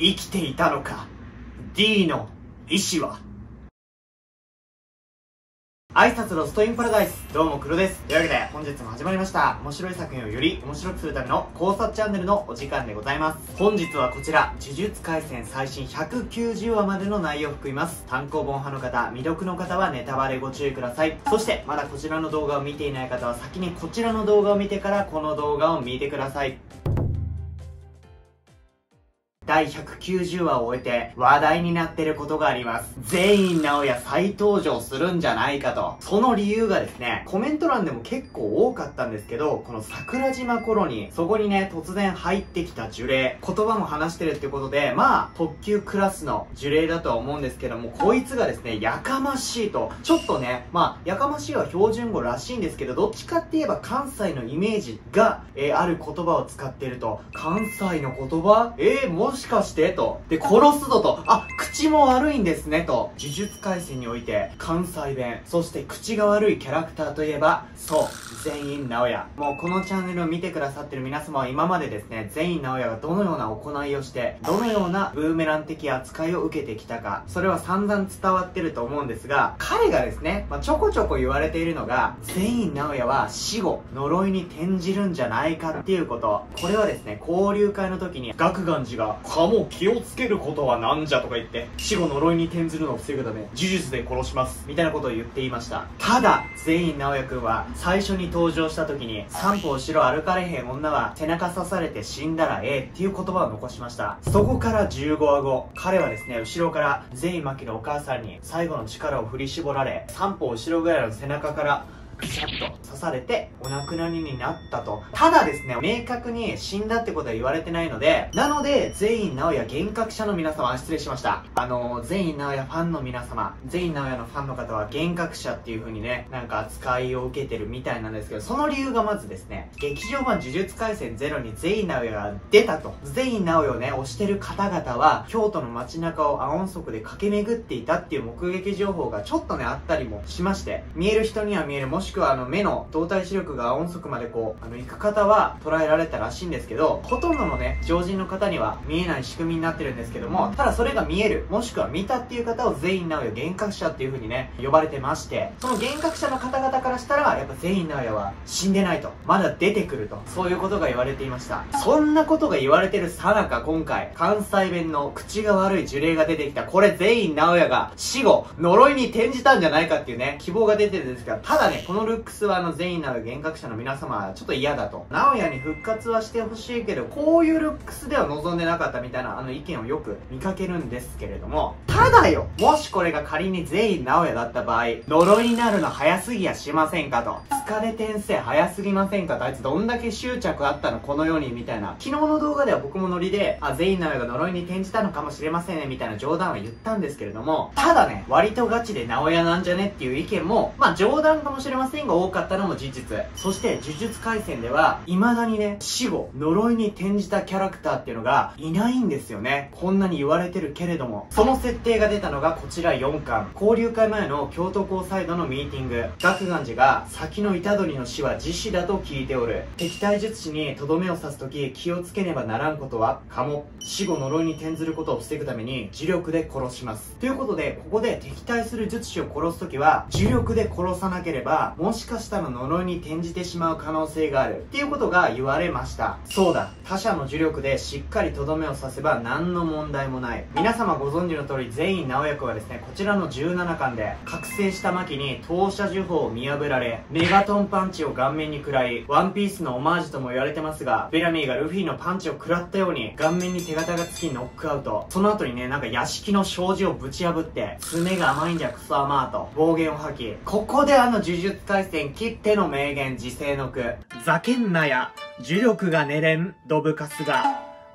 生きていたのか？D の意志は？挨拶ロストインパラダイス。どうも黒です。というわけで本日も始まりました。面白い作品をより面白くするための考察チャンネルのお時間でございます。本日はこちら呪術廻戦最新190話までの内容を含みます。単行本派の方未読の方はネタバレご注意ください。そしてまだこちらの動画を見ていない方は先にこちらの動画を見てからこの動画を見てください。第190話を終えて話題になってることがあります。全員直哉再登場するんじゃないかと。その理由がですね、コメント欄でも結構多かったんですけど、この桜島頃に、そこにね、突然入ってきた呪霊、言葉も話してるってことで、まあ、特級クラスの呪霊だとは思うんですけども、こいつがですね、やかましいと。ちょっとね、まあ、やかましいは標準語らしいんですけど、どっちかって言えば関西のイメージが、えー、ある言葉を使ってると。関西の言葉？えー、もししかしてと。で、殺すぞと。あ、口も悪いんですねと。呪術廻戦において、関西弁、そして口が悪いキャラクターといえば、そう、全員直哉。もうこのチャンネルを見てくださってる皆様は今までですね、全員直哉がどのような行いをして、どのようなブーメラン的扱いを受けてきたか、それは散々伝わってると思うんですが、彼がですね、まあ、ちょこちょこ言われているのが、全員直哉は死後、呪いに転じるんじゃないかっていうこと。これはですね、交流会の時に、学願寺が、かも気をつけることはなんじゃ？とか言って、死後呪いに転ずるのを防ぐため、呪術で殺します。みたいなことを言っていました。ただ、全員直哉くんは、最初に登場した時に、三歩後ろ歩かれへん女は、背中刺されて死んだらええっていう言葉を残しました。そこから15話後、彼はですね、後ろから全員巻のお母さんに最後の力を振り絞られ、三歩後ろぐらいの背中から、シャッと刺されてお亡くなりになったと。ただですね、明確に死んだってことは言われてないので、なので、全員直哉幻覚者の皆様、失礼しました。あの、全員直哉ファンの皆様、全員直哉のファンの方は幻覚者っていう風にね、なんか扱いを受けてるみたいなんですけど、その理由がまずですね、劇場版呪術廻戦ゼロに全員直哉が出たと。全員直哉をね、推してる方々は、京都の街中を青音速で駆け巡っていたっていう目撃情報がちょっとね、あったりもしまして、見える人には見える、もししくはあの目の動体視力が音速までこう、あの、行く方は捉えられたらしいんですけど、ほとんどのね、常人の方には見えない仕組みになってるんですけども、ただそれが見える、もしくは見たっていう方を全員直哉幻覚者っていう風にね、呼ばれてまして、その幻覚者の方々からしたら、やっぱ全員直哉は死んでないと。まだ出てくると。そういうことが言われていました。そんなことが言われてるさなか今回、関西弁の口が悪い呪霊が出てきた。これ全員直哉が死後、呪いに転じたんじゃないかっていうね、希望が出てるんですが、ただね、こののルックスはあの善意なる幻覚者の皆様はちょっと嫌だと。直哉に復活はしてほしいけど、こういうルックスでは望んでなかったみたいなあの意見をよく見かけるんですけれども、ただよもしこれが仮に全員直哉だった場合、呪いになるの早すぎやしませんかと。疲れ転生早すぎませんかと。あいつどんだけ執着あったのこの世にみたいな。昨日の動画では僕もノリで、あ、全員直哉が呪いに転じたのかもしれませんねみたいな冗談は言ったんですけれども、ただね、割とガチで直哉なんじゃねっていう意見も、まあ冗談かもしれませんが多かったのも事実。そして、呪術廻戦では、未だにね、死後、呪いに転じたキャラクターっていうのが、いないんですよね。こんなに言われてるけれども。その設定が出たのがこちら4巻。交流会前の京都港サイドのミーティング。学願寺が、先の虎杖の死は自死だと聞いておる。敵対術師にとどめを刺すとき、気をつけねばならんことは、かも。死後呪いに転ずることを防ぐために、呪力で殺します。ということで、ここで敵対する術師を殺すときは、呪力で殺さなければ、もしかしたら呪いに転じてしまう可能性があるっていうことが言われましたそうだ他者の呪力でしっかりとどめを刺せば何の問題もない皆様ご存知の通り全員直役はですねこちらの17巻で覚醒した巻に投射呪法を見破られメガトトンパンチを顔面に食らいワンピースのオマージュとも言われてますがベラミーがルフィのパンチを食らったように顔面に手形がつきノックアウト。その後にねなんか屋敷の障子をぶち破って爪が甘いんじゃクソ甘ーと暴言を吐きここであの呪術廻戦切っての名言時世の句。ざけんなや呪力が寝れんドブカスが。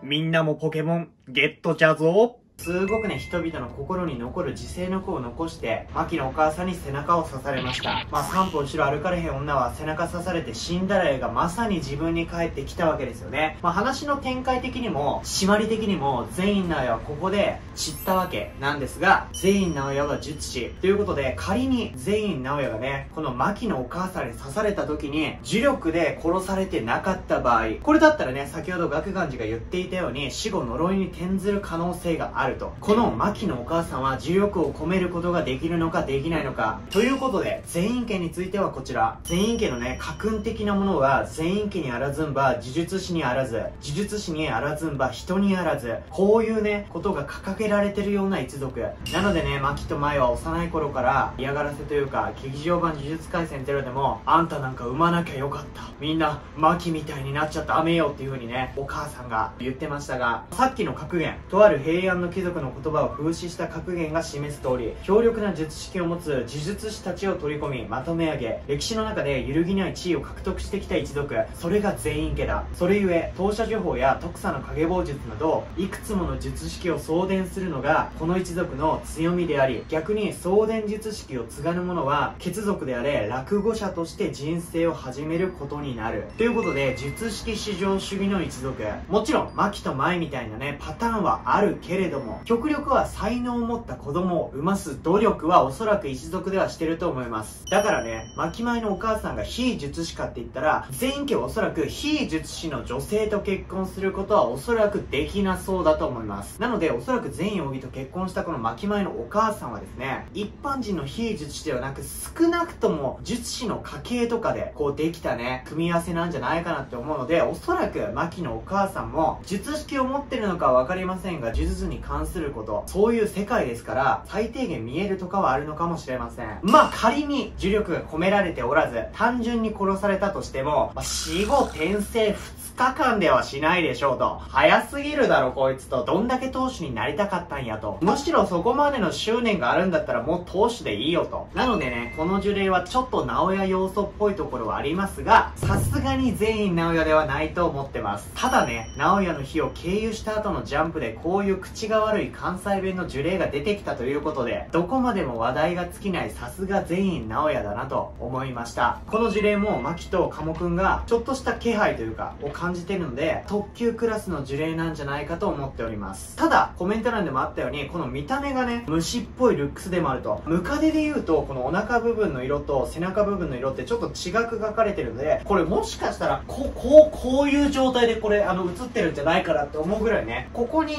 みんなもポケモンゲットじゃぞ。すごくね、人々の心に残る自世の子を残して、牧のお母さんに背中を刺されました。まあ、3歩後ろ歩かれへん女は背中刺されて死んだらえがまさに自分に帰ってきたわけですよね。まあ、話の展開的にも、締まり的にも、全員直哉はここで散ったわけなんですが、全員直哉は術師。ということで、仮に全員直哉がね、この牧のお母さんに刺された時に、呪力で殺されてなかった場合、これだったらね、先ほど学願寺が言っていたように、死後呪いに転ずる可能性があると。この牧のお母さんは重力を込めることができるのかできないのか。ということで、全員家についてはこちら。全員家のね、家訓的なものは、全員家にあらずんば、呪術師にあらず、呪術師にあらずんば、人にあらず、こういうね、ことが掲げられてるような一族。なのでね、牧と舞は幼い頃から嫌がらせというか、劇場版呪術廻戦ゼロでも、あんたなんか産まなきゃよかった。みんな、牧みたいになっちゃダメよっていう風にね、お母さんが言ってましたが、さっきの格言、とある平安の貴族の言葉を風刺した格言が示す通り、強力な術式を持つ呪術師たちを取り込み、まとめ上げ、歴史の中で揺るぎない地位を獲得してきた一族、それが全員家だ。それゆえ、当社呪法や特佐の影棒術など、いくつもの術式を送電するのが、この一族の強みであり、逆に送電術式を継がぬ者は、血族であれ、落語者として人生を始めることになる。ということで、術式至上主義の一族。もちろん、牧と舞みたいなね、パターンはあるけれども、極力は才能を持った子供を産ます努力はおそらく一族ではしてると思います。だからね、牧舞のお母さんが非術師かって言ったら、全家はおそらく非術師の女性と結婚することはおそらくできなそうだと思います。なので、おそらく全員扇と結婚したこの牧舞のお母さんはですね、一般人の非術師ではなく、少なくとも術師の家系とかで、こうできたね、組み合わせなんじゃないかなって思うので、おそらく牧のお母さんも、術式を持ってるのかは分かりませんが、術に関すること、そういう世界ですから、最低限見えるとかはあるのかもしれません。まあ仮に呪力が込められておらず、単純に殺されたとしても、まあ、死後転生普日間ではしないでしょうと。早すぎるだろこいつと。どんだけ投手になりたかったんやと。むしろそこまでの執念があるんだったらもう投手でいいよと。なのでね、この呪霊はちょっと直屋要素っぽいところはありますが、さすがに全員直屋ではないと思ってます。ただね、直屋の日を経由した後のジャンプでこういう口が悪い関西弁の呪霊が出てきたということで、どこまでも話題が尽きないさすが全員直屋だなと思いました。この呪霊も牧と鴨くんがちょっとした気配というか、を感じてるので、特級クラスの呪霊なんじゃないかと思っております。ただ、コメント欄でもあったように、この見た目がね、虫っぽいルックスでもあると。ムカデで言うと、このお腹部分の色と背中部分の色ってちょっと違く描かれてるので、これもしかしたら、こう、こう、こういう状態でこれ、あの、映ってるんじゃないかなって思うぐらいね、ここに、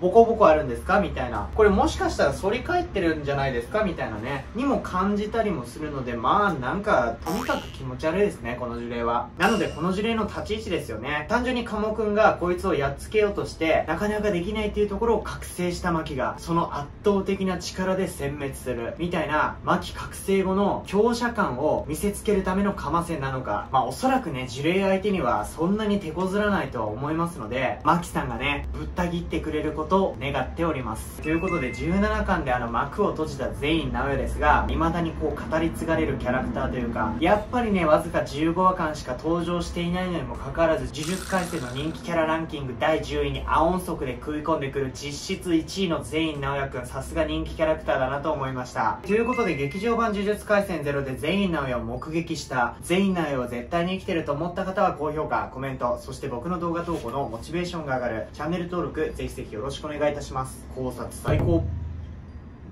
ボコボコあるんですか？みたいな。これもしかしたら反り返ってるんじゃないですか？みたいなね、にも感じたりもするので、まあ、なんか、とにかく気持ち悪いですね、この呪霊は。なので、この呪霊の立ち位置ですよね。単純に鴨くんがこいつをやっつけようとしてなかなかできないっていうところを覚醒した牧がその圧倒的な力で殲滅するみたいな牧覚醒後の強者感を見せつけるためのかませなのかまあおそらくね呪霊相手にはそんなに手こずらないとは思いますので牧さんがねぶった切ってくれること願っております。ということで17巻であの幕を閉じた全員直哉ですが未だにこう語り継がれるキャラクターというかやっぱりねわずか15話間しか登場していないのにもかかわらず呪術廻戦の人気キャラランキング第10位にア音速で食い込んでくる実質1位の全員直哉くんさすが人気キャラクターだなと思いました。ということで劇場版呪術廻戦0で全員直哉を目撃した全員直哉は絶対に生きてると思った方は高評価コメントそして僕の動画投稿のモチベーションが上がるチャンネル登録ぜひぜひよろしくお願いします。いいたします。考察最高。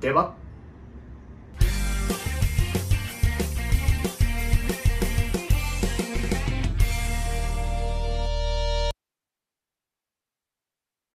では。